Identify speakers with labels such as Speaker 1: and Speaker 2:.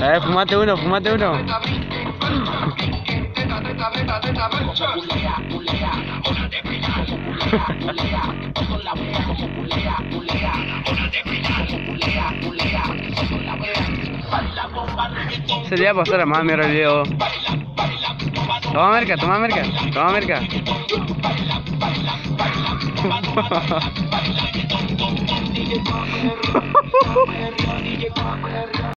Speaker 1: Eh, fumate uno, fumate uno. Se le a pasar a ahora el. Toma merca, toma merca, toma merca.